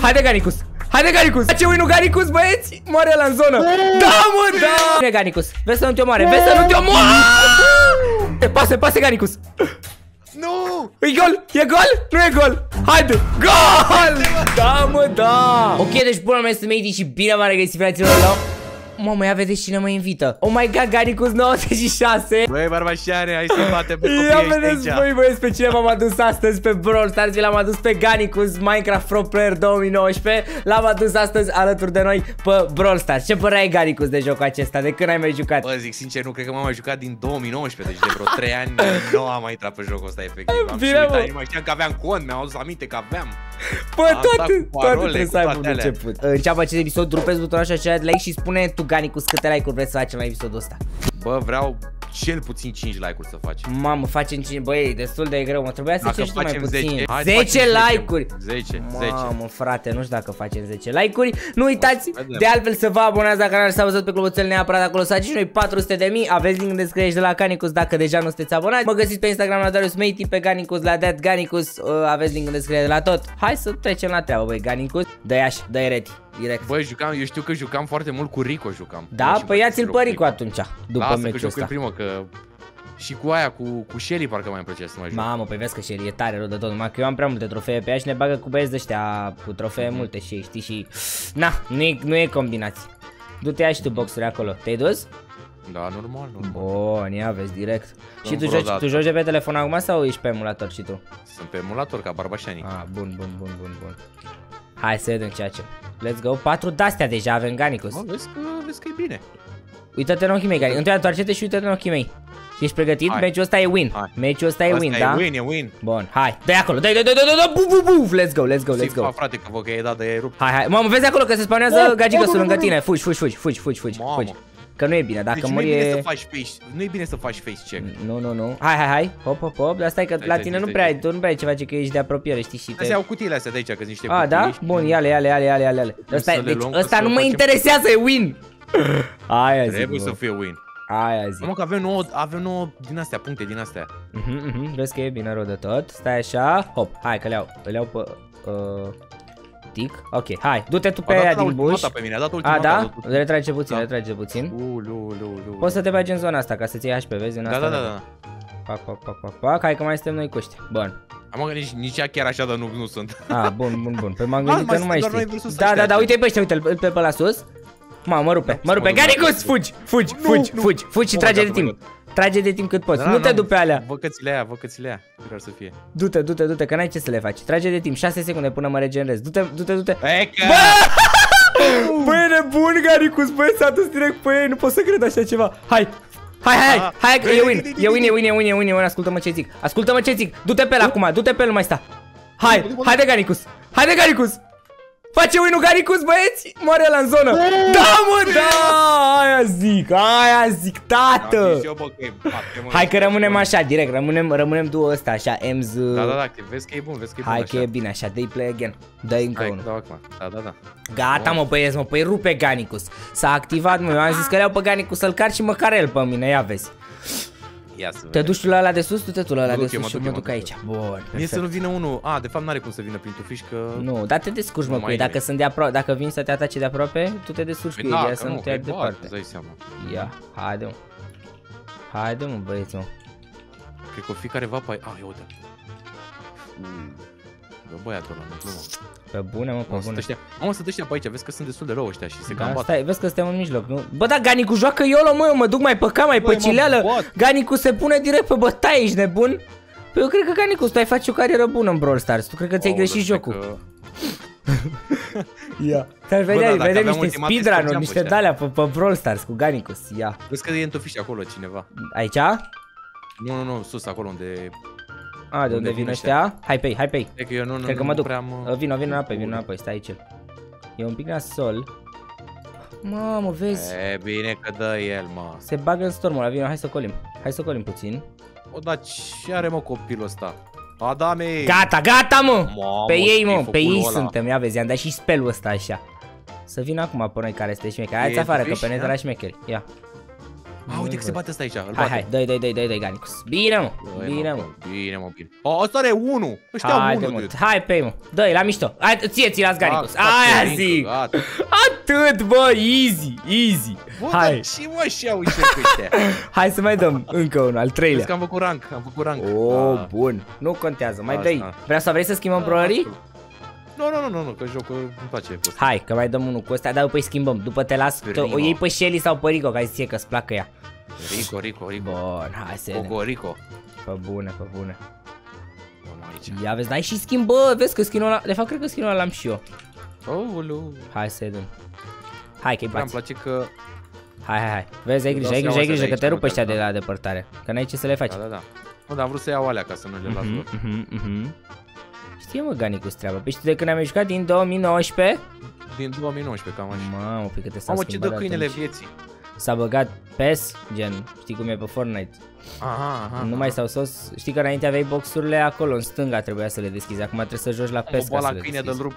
Haide, Ganicus! Haide, Ganicus! Face win Ganicus, băieți! Moare la în zonă! Da, mă, da! Bine, Ganicus! Vezi să nu te omoare! Vezi să nu te omoare! Pase, pase, Ganicus! Nu! E gol! E gol? Nu e gol! Haide! Gol! Da, mă, da! Ok, deci bună, mai sunt Medi și bine v-am regăsit, fraților, la Mamă, ia vedeți cine mă invită. Oh my god, Garicus 96 Băi, barbașane, hai să bate pe Ia vedeți, băi, băieți, pe cine m-am adus astăzi pe Brawl Stars Vi l-am adus pe Ganicus, Minecraft Pro Player 2019 L-am adus astăzi alături de noi pe Brawl Stars. Ce părere ai, Ganicus, de jocul acesta? De când ai mai jucat? Bă, zic sincer, nu cred că m-am mai jucat din 2019 Deci de vreo 3 ani nu am mai intrat pe jocul ăsta efectiv Am Bine, și uitat, mă. nu mai știam că aveam cont, mi-am adus aminte că aveam Bă, Am dat toate, cu toate parole, trebuie cu să aibă un toate alea. început Înceapă acest episod, rupeți butonul așa și like și spune tu, Ganicus, câte like-uri vreți să facem la episodul ăsta Bă, vreau cel puțin 5 like-uri să faci. Mamă, facem 5, băi, e destul de greu, mă trebuia să Dacă zici tu mai facem puțin. 10, hai, 10 facem like-uri. 10, 10 Mamă, frate, nu știu dacă facem 10 like-uri. Nu uitați, Vedem. de altfel să vă abonați la canal și să apăsați pe clopoțel neapărat acolo Să și noi 400 de mii. Aveți link în descriere și de la Ganicus dacă deja nu sunteți abonați. Mă găsiți pe Instagram la Darius Meiti, pe Ganicus la Dead Ganicus uh, Aveți link în descriere de la tot. Hai să trecem la treabă, băi, Ganicus Dă-i așa, dă-i ready, direct Bă, jucam, eu știu că jucam foarte mult cu Rico jucam Da, Și păi bă, ia-ți-l joc pe cu Rico atunci După Lasă că meciul joc ăsta în primă, că și cu aia, cu, cu Shelly parcă mai îmi plăcea să mai joc Mamă, păi vezi că Shelly e tare rău de tot, numai că eu am prea multe trofee pe ea și ne bagă cu băieți de ăștia cu trofee multe și ei, știi și... Na, nu e, nu e combinație. Du-te ia și tu boxuri acolo. Te-ai dus? Da, normal, normal Bun, ia vezi direct. Și tu joci, vreodată. tu joci de pe telefon acum sau ești pe emulator și tu? Sunt pe emulator ca barbașanii Ah, bun, bun, bun, bun, bun. Hai să vedem ceea ce. Let's go. Patru de-astea deja avem Ganicus. Mă, vezi că, vezi că e bine Uită-te în ochii mei, Ganicus. Întâi întoarce-te și uită-te în ochii mei. Ești pregătit? Hai. Meciul ăsta e win. Hai. Meciul ăsta e Asta win, e da? win, e win Bun, hai. Dă-i acolo. Dă-i, dă-i, dă-i, dă-i, dă-i, buf, buf, buf. Let's go, let's go, let's Let's go. frate, că vă că e dat de rupt Hai, hai. Mamă, vezi acolo că se spawnează Oh, gagică oh, lângă oh, oh, tine. Fugi, fugi, fugi, fugi, fugi, fugi, Mamă. Fugi. Că nu e bine, dacă Deci nu mori e bine e... să faci face, nu e bine să faci face check Nu, nu, nu. Hai, hai, hai. Hop, hop, hop. Dar stai că Stai, la stai, tine stai, nu stai, prea ai, tu nu prea ai ceva ce că ești de apropiere, știi și Astea te... au cutiile astea de aici, că sunt niște A, cutii da? și- Bun, ia-le, ia-le, ia-le, ia-le, ia-le. Ăsta, să e- le deci luăm, că ăsta să nu mă facem- interesează, e win. Aia zic, Trebuie să bă. fie win Aia zic. Mamă că avem 9, avem 9 din astea, puncte din astea Mhm, mhm. Vezi că e bine rău de tot. Stai așa. Hop, hai că le iau. Le iau pe... Uh, tic. Ok, hai. Du-te tu pe A dat aia la din ultima bush. dată pe mine, a dat ultima A, dată, a da? dat ultima- Retrage puțin, Da. retrage puțin. Ulu, ulu, ulu. Poți să te bagi în zona asta ca să-ți iei HP, vezi? În Da, asta da, da, de- da Pac, pac, pac, pac, pac. Hai că mai suntem noi cu ăștia. Bun. Am că nici, nici ea chiar așa, dar nu, nu sunt A, bun, bun, bun. Pe m-am Lasă, gândit că nu mai mai sunt doar știi. noi versus Da, ăștia, da, da, ce? uite pe ăștia, uite-l pe, pe, pe la sus. Ma, mă rupe, mă să rupe. mă duc Garicus, la- fugi, fugi, Nu, fugi, nu. fugi, fugi și Oh my trage de God, oh my timp. Trage de timp cât poți. Da, Nu te n-am- du pe alea. Văcățile aia, văcățile aia Care ar să fie Du-te, du-te, du-te, că n-ai ce să le faci. Trage de timp, 6 secunde până mă regenerez. Du-te, du-te, du-te. E că... Bă, e nebun, Garicus, băi, s-a dus direct pe ei, nu pot să cred așa ceva. Hai, hai, hai, Ah, hai, hai, e win, bine, e win, e win, e win, e win, e win, ascultă-mă ce zic. Ascultă-mă ce zic, du-te pe el acum, du-te pe el, nu mai sta. Hai, haide, Garicus, haide, Garicus. Face win-ul Garicus, băieți, moare la în zonă. Da, mă, da, aia zic, aia zic, tată. Am zis eu, bă, că e bate, mă, Hai că e rămânem bun. așa, direct, rămânem, rămânem duo ăsta, așa, Emz. Da, da, da, că vezi că e bun, vezi că e bun Hai că așa. e bine așa, dă-i play again. Dă-i încă Hai, unul. dau acum Da, da, da Gata mă băieți mă, păi rupe Ganicus S-a activat mă, eu am zis că le iau pe Ganicus să-l car și măcar el pe mine, ia vezi Ia să Te vedem. duci tu la ăla de sus, du-te tu la ăla Mă de duc eu, sus mă și duc mă eu, duc mă aici. Bun, Mie să perfect. nu vină unul. A, de fapt n-are cum să vină prin tufiș că Nu, dar te descurci mă Nu cu mai ei, e. dacă nimic. sunt de aproape, dacă vin să te atace de aproape, tu te descurci cu Păi ei, da, ia că să nu nu, te ia că e bart, departe. îți dai seama. Ia, haide mă. Haide mă băieți mă. Cred că fiecare va pe A, ia uite Bă, băiatul ăla, nu glumă Pe bune mă, pe Mamă, sunt bune ăștia Mamă, sunt ăștia pe aici, vezi că sunt destul de rău ăștia și se cam da, bat stai, vezi că suntem în mijloc, nu? Bă, da, Ganicu joacă YOLO, mă, mă duc mai pe cam, mai pe Băi, mă cileală bat. Ganicu se pune direct pe bătaie, ești nebun? Păi eu cred că Ganicu, tu ai face o carieră bună în Brawl Stars Tu cred că ți-ai Aoleu, greșit stai jocul că- Ia. Te-aș Bă, vedea, da, dacă vedem aveam niște ultimat, speedrun-uri, îi niște ăștia. dalea pe, pe Brawl Stars cu Ganicus. Ia. Vezi că e în tufiș acolo cineva Aici? Nu, nu, nu, sus, acolo unde A, de unde Unde vin vin ăștia? Hai pe ei, hai pe ei. E că eu nu, nu, Cred că nu mă duc. prea am... Vino, vino înapoi, vino înapoi, stai aici. E un pic nasol. Mamă, vezi? E bine că dă el, mă Se bagă în stormul ăla, vino, hai să colim. Hai să colim puțin. O, dar ce are, mă, copilul ăsta? Adame! Gata, gata, mă! Mamă, Pe ei, mă, ce-i pe ei făcut ăla? suntem, ia vezi, i-am dat și spelul ăsta așa. Să vină acum pe noi care sunteți șmecheri. Hai E afară, că fiș, pe net da? la șmecheri. Ia. A, uite Nu că se văd. bate ăsta aici. Îl Hai, bate. hai, dă-i, dă-i, dă-i, dă-i, dă-i, Ganicus. Bine, mă, Băi, bine, mă. Bine, mă, bine. O, ăsta are 1. Ăștia au Haide, 1, mă, dude. hai pe mă. Dă-i, la mișto. Hai, ție, ți las Ganicus. Ah, Aia gata, zic. Gata. Atât, bă, easy, easy. Bă, Hai, dar și mă, și au ăștia cu ăștia. hai să mai dăm încă unul, al Vezi treilea. că am făcut rank, am făcut rank. Oh, Ah. bun. Nu contează, mai Asta. dă-i. Vreau să vrei să schimbăm brawlerii? Nu, nu, nu, nu, nu, că jocul îmi place cu ăsta. Hai, că mai dăm unul cu ăsta, dar după îi schimbăm. După te las, că Rimo. o iei pe Shelly sau pe Rico, ca să ție că-ți placă ea. Rico, Rico, Rico. Bun, hai să vedem. Cocorico. Pe bune, pe bune. Luăm aici. Ia vezi, dai și schimb, bă, vezi că skinul ăla, de fapt cred că skinul ăla l-am și eu. Aoleu. Hai să vedem. Hai că-i Prea îmi bați. place că... Hai, hai, hai. Vezi, ai Eu grijă, dau ai grijă, seama ai să grijă, de că te aici, rup nu ăștia de contează. la depărtare. Că n-ai ce să le faci. Da, da, da. Nu, dar am vrut să iau alea ca să nu le las Mhm, lor. mhm, mhm. Știe mă Ganicus treaba. Păi știi de când am jucat din 2019? Din 2019, cam așa. Mamă, pe câte s-a Mamă, ce schimbat dă de câinele atunci. vieții. S-a băgat PES, gen, știi cum e pe Fortnite. Aha, aha. nu mai stau sos. Știi că înainte aveai boxurile acolo, în stânga trebuia să le deschizi. Acum trebuie să joci la Mă, PES bă, ca să la le câine de deschizi. rup.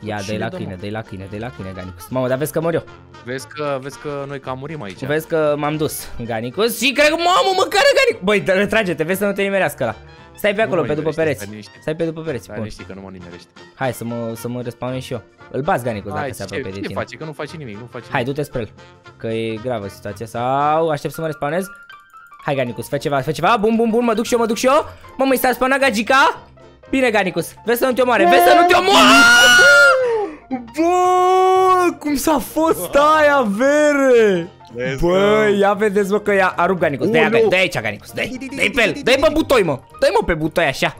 Ia, dă-i Cine la dă, câine, mă? dă-i la câine, dă-i la câine, Ganicus. Mamă, dar vezi că mor eu. Vezi că, vezi că noi cam murim aici. Vezi că m-am dus, Ganicus, și cred că, mamă, măcar Ganicus. Băi, dă- retrage-te, vezi să nu te nimerească ăla. Stai pe Nu acolo, mă pe după nimerește, pereți. stai liniștit. Stai pe după pereți, Stai bun. liniștit că nu mă nimerește. Hai să mă, să mă respawnez și eu. Îl bați, Ganicus, dacă Hai, se ce, apropie de ce tine. face? Că nu face nimic, nu face Hai, nimic. du-te spre el. Că e gravă situația sau aștept să mă respawnez. Hai, Ganicus, fă ceva, fă ceva. Bun, bun, bun, mă duc și eu, mă duc și eu. Mă, mă, s-a spawnat gagica. Bine, Ganicus. Vezi să nu te omoare, vezi să nu te omoare. Bă, cum s-a fost aia, vere. Let's Bă, go. ia vedeți, mă, că ia a rupt Ganicus. Dă-i, Ulu. dă-i aici, Ganicus. Dă-i, dă-i pe el. Dă-i pe butoi, mă. Dă-i, mă, pe butoi, așa.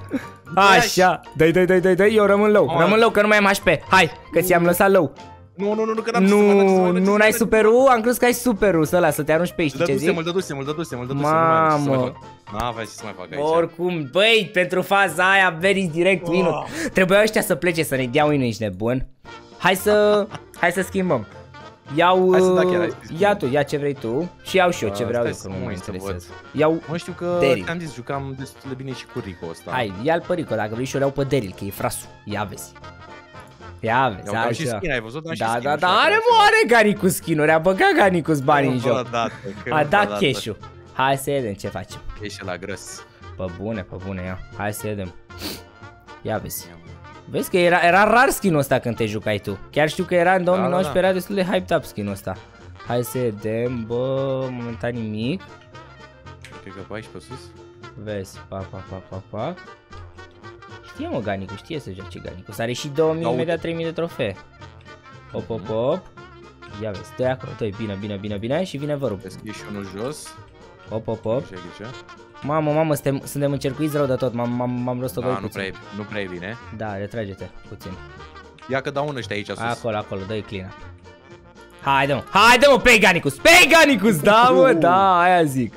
Așa. Dă-i, dăi, dăi, dăi, dăi. Eu rămân low. Hai. Rămân low, că nu mai am HP. Hai, că ți-am lăsat low. Nu, nu, nu, nu, că n-am ce să mai- n-am ce să Nu, mai- nu n-am n-ai ce să mai- superul? Am crezut că ai superul să ăla, să te arunci pe ei, Îl știi ce dădusem, zic? îl dădusem, îl dădusem, îl dădusem. nu mai am ce să mai Mamă. fac. N-avea ce să mai fac aici. Oricum, băi, pentru faza aia, very direct win Oh. Trebuia ăștia să plece, să ne dea win ești nebun. Hai să, hai să schimbăm. Iau, Hai să da chiar, uh, hai să schimbăm. ia tu, ia ce vrei tu și iau și eu ce Uh, vreau stai eu, să că nu mă mă uit să interesează. Iau, Mă știu că Daryl. te-am zis, jucam destul de bine și cu Rico ăsta. hai, ia-l pe Rico, dacă vrei și eu le iau pe Daryl, că e frasul. Ia vezi. Ia vezi, Iau, hai și să- skin, ai văzut? Am și Da, skin da, și da, acolo, are așa. mă, are Ganicus skin-uri, a băgat Ganicus banii în Nu joc. vă dată, că A nu dat vă dată. cash-ul. Hai să vedem ce facem. Ești la gras. Pe bune, pe bune, ia. Hai să vedem. Ia vezi. Ia, mă. Vezi că era, era rar skin-ul ăsta când te jucai tu. Chiar știu că era în 2019, da, da. era destul de hyped up skin-ul ăsta. Hai să vedem, bă, momentan nimic. Cred că pe aici pe sus. Vezi, pa, pa, pa, pa, pa. Știe mă Ganicu, știe să joace Ganicu. Are și 2000, Da, uite. imediat 3000 de trofee. Hop, hop, hop. Ia vezi, dă acolo, dă bine, bine, bine, bine și vine vărul. Vezi că e și unul jos. Hop, hop, hop. Așa, ghice. Mamă, mamă, suntem, suntem încercuiți rău de tot, m-am, m-am, m-am rostogolit Da, nu puțin. prea, e, nu prea e bine. Da, retrage-te puțin. Ia că dau unul ăștia aici sus. Acolo, acolo, dă-i clean up. Haide mă, haide mă, pe Ganicus, pe Ganicus, da mă, da, aia zic.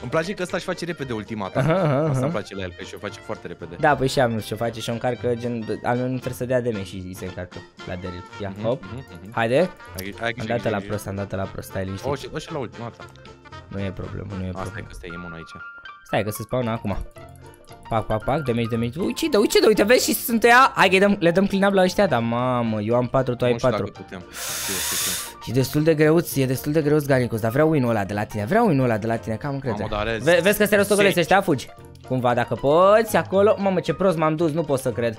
Îmi place că ăsta își face repede ultimata. Aha, aha, Asta aha. îmi place la el, că și-o face foarte repede. Da, păi și am nu știu ce face și o încarcă gen, al meu nu trebuie să dea de mine și îi se încarcă la Daryl. Ia, Mhm, hop, mhm, mhm. haide. Ai- ai Am grijă, dat grijă, la grijă. prost, am dat la prost, stai O, liniștit. și, o, și la ultimata. Nu e problemă, nu e Asta e problemă. că stai imun aici. Stai că se spawnă acum. Pac, pac, pac, damage, damage. Uite, da, uite, da, uite, vezi și sunt ea. Hai că dăm, le dăm clean up la ăștia, dar mamă, eu am 4, tu ai Nu știu 4. dacă putem. Știu, știu, știu. E destul de greuț, e destul de greuț Ganicus, dar vreau win-ul ăla de la tine, vreau win-ul ăla de la tine, cam încredere. Mamă, dar are Ve- vezi că se rostogolesc zece. ăștia, fugi. Cumva dacă poți, acolo, mamă ce prost m-am dus, nu pot să cred.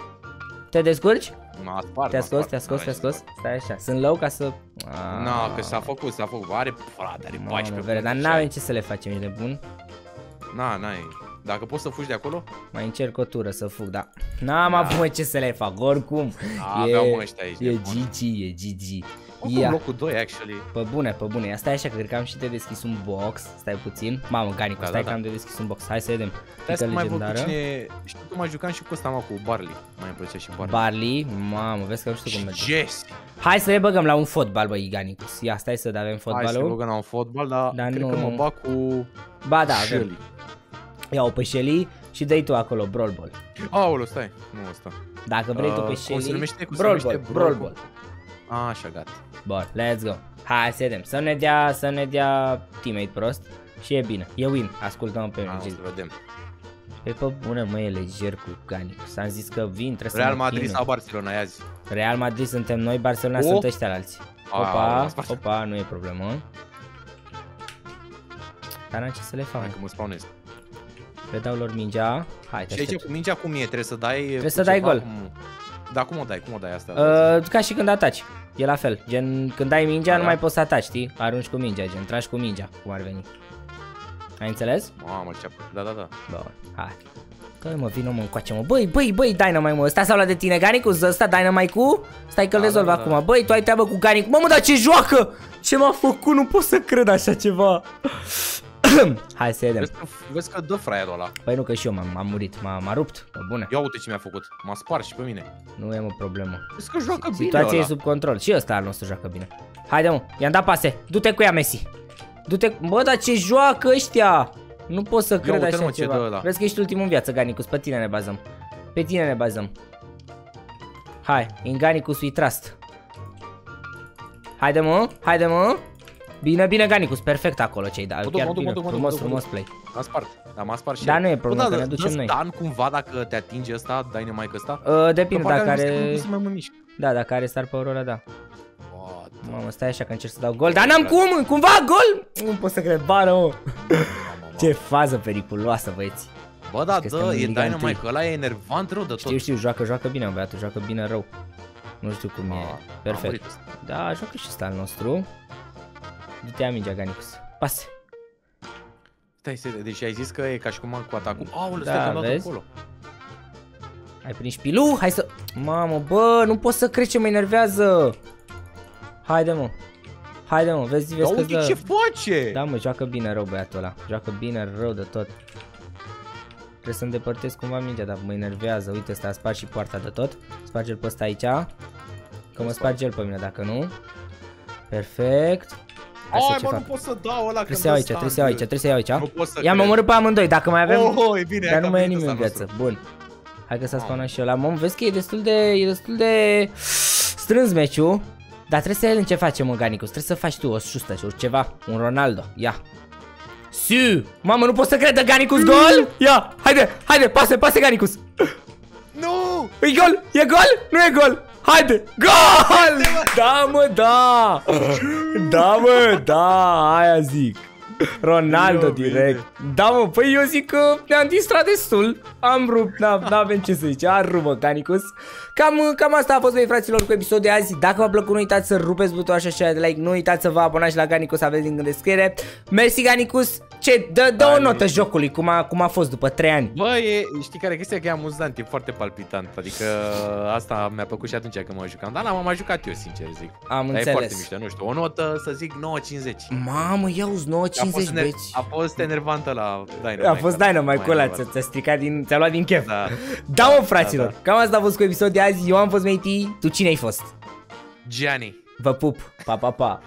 Te descurci? M-a spart, Te-a m-a scos, spart. te-a scos, Da, te-a e scos? Stai așa, sunt low ca să... Ah, Nu, că s-a făcut, s-a făcut. Are, frate, are 14 Mamă, vere, dar puncte, n-avem ce să le facem, e de bun. Na, n-ai. Dacă poți să fugi de acolo, Mai încerc o tură să fug, da. N-am avut mă ce să le fac, oricum. Aveau, mă, ăștia aici, E de bun. GG, e GG. Oricum Ia. locul 2, actually. Pe bune, pe bune, ia stai așa că cred că am și de deschis un box Stai puțin, mamă Ganicu, Da, stai da, că da. am de deschis un box Hai să vedem, Hai să pică mai văd cu legendară cine... Știu că mai jucam și cu ăsta, mă, cu Barley. Mai îmi plăcea și Barley. Barley, mamă, vezi că nu știu cum Și merge Jesse. Hai să le băgăm la un fotbal, băi, Ganicus Ia, stai să avem Hai să fotbalul băgăm la un fotbal, dar Dar cred nu- că mă bag cu Ba da, avem Shelly. Ia-o pe Shelly și dă-i tu acolo, Brawl Ball Aoleu, stai. Nu ăsta. Dacă vrei tu Uh, pe cum se Shelly, numește? Cum se Brawl numește? Ball, Brawl Brawl Ball A, așa, gata. Bun, let's go Hai să vedem, să ne dea, să ne dea teammate prost și e bine, e win, ascultăm pe A, o mine să vedem. Pe pe bune, mă, e lejer cu Ganicus Am zis că vin, trebuie Real să mă Madrid chine. sau Barcelona, ia zi. Real Madrid suntem noi, Barcelona Oh. sunt ăștia alții. Ah, Opa, m-a spart. opa, nu e problemă. Dar n-am ce să le fac. Hai că mă spawnez. Le dau lor mingea. Hai, te Și aici aștept. cu mingea cum e? Trebuie să dai... Trebuie să dai gol. Cum... Da, cum o dai? Cum o dai asta? Uh, ca și când ataci. E la fel. Gen, când dai mingea, Da, nu da. mai poți să ataci, știi? Arunci cu mingea, gen, tragi cu mingea, cum ar veni. Ai înțeles? Mamă, ce Da, da, da. Bun, hai. Că mă, vină mă încoace, mă. Băi, băi, băi, Dynamite, mă. Ăsta s-a luat de tine, Ganicus, ăsta Dynamite cu? Stai că-l Da, rezolv da, da. acum. Băi, tu ai treabă cu Ganicus. Mamă, dar ce joacă! Ce m-a făcut? Nu pot să cred așa ceva. hai să vedem. Vezi că, vezi că dă fraierul ăla. Păi nu, că și eu m-am am murit. M-a, m-a rupt. Bă, bune. Ia uite ce mi-a făcut. M-a spart și pe mine. Nu e o problemă. Vezi că joacă bine Situația e ăla. sub control. Și ăsta al nostru joacă bine. Haide, mă. I-am dat pase. Du-te cu ea, Messi. Du-te. Bă, dar ce joacă ăștia? Nu pot să cred uite-l, așa mă, ce dă ceva. ăla. Vezi că ești ultimul în viață, Ganicus. Pe tine ne bazăm. Pe tine ne bazăm. Hai, in Ganicus we trust. Haide, mă. Haide, mă. Bine, bine, Ganicus. Perfect acolo ce-ai dat. Mă duc, Chiar mă duc, bine. mă duc, mă duc, Frumos, mă duc, frumos mă play. M-a spart. Da, m-a spart și Da, el. nu e problemă, Bă, că da, ne ducem dă noi. stun cumva dacă te atinge ăsta, dai numai că ăsta? Uh, depinde, Că dacă parcă nu se- are... Nu se mai mă mișc. Da, dacă are star pe Aurora, da. What? Mamă, stai așa că încerc să dau gol, dar n-am cum, cumva gol! Nu pot să cred, bară, mă. Ce fază periculoasă, băieți. Bă, da, Că dă, suntem e în Liga Dynamite, întâi. că ăla e enervant rău de tot. Știu, știu, joacă, joacă bine, băiatul, joacă bine rău. Nu știu cum Ah, e. a Perfect. murit ăsta. Da, joacă și ăsta al nostru. Du-te mingea, Ganicus. Pase. Stai, stai, deci ai zis că e ca și cum am cu atacul. Aoleu, Da, stai că am dat vezi? acolo. Ai prins pilu, hai să... Mamă, bă, nu pot să cred ce mă enervează. Haide, mă. Haide, mă, vezi, Dar vezi că uite ce face! Da, mă, joacă bine rău băiatul ăla. Joacă bine rău de tot. Trebuie să îndepărtez cumva mingea, dar mă enervează. Uite, ăsta a spart și poarta de tot. Sparge-l pe ăsta aici. Că mă sparge el pe mine, dacă nu. Perfect. Hai să Ai, ce mă, fac. nu pot să dau ăla Trebuie să iau aici, trebuie să iau aici, trebuie să iau aici. Nu pot să I-am cred. omorât pe amândoi, dacă mai avem... Oh, oh, e bine, Dar că nu a mai e venit nimeni în ăsta viață. nostru. Bun. Hai că s-a Mamă. spawnat și ăla. Mom, vezi că e destul de, e destul de strâns meciul. Dar trebuie să vedem ce face, mă, Ganicus. Trebuie să faci tu o șustă și ceva. Un Ronaldo. Ia. Siu! Mamă, nu pot să cred, Ganicus gol! Ia, haide, haide, pase, pase, Ganicus! Nu! E gol! E gol? Nu e gol! Haide! Gol! Da, mă, da! Da, mă, da, aia zic. Ronaldo Eu, direct. Da, mă, păi eu zic că ne-am distrat destul. Am rupt, n-avem ce să zice. Ar rupă, Canicus. Cam, cam asta a fost, băi, fraților, cu episodul de azi. Dacă v-a plăcut, nu uitați să rupeți butonul așa de like. Nu uitați să vă abonați la Ganicus, aveți link în descriere. Mersi, Ganicus. Ce? Dă, dă o Hai, notă bine. jocului, cum a, cum a fost după 3 ani. Bă, e, știi care e chestia? Că e amuzant, e foarte palpitant. Adică asta mi-a plăcut și atunci când mă jucam. Dar n-am mai jucat eu, sincer zic. Am Dar e foarte înțeles. mișto, nu știu, o notă să zic 9.50. Mamă, ia-uzi 9.50, ner- băieți. a fost enervantă la Dynamite. A fost Dynamite Mai cu ăla, enervant. ți- ți-a stricat din, ți-a luat din chef. Da. Da, mă, fraților, da. cam asta a fost cu episodul de azi. Eu am fost Meiti, tu cine ai fost? Gianni. Vă pup, pa, pa, pa.